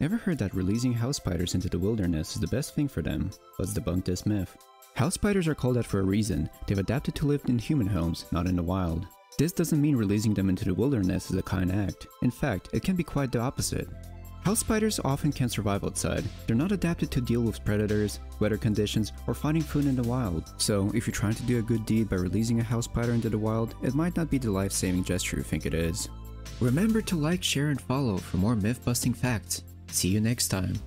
Ever heard that releasing house spiders into the wilderness is the best thing for them? Let's debunk this myth. House spiders are called that for a reason. They've adapted to live in human homes, not in the wild. This doesn't mean releasing them into the wilderness is a kind act. In fact, it can be quite the opposite. House spiders often can survive outside. They're not adapted to deal with predators, weather conditions, or finding food in the wild. So, if you're trying to do a good deed by releasing a house spider into the wild, it might not be the life-saving gesture you think it is. Remember to like, share, and follow for more myth-busting facts. See you next time.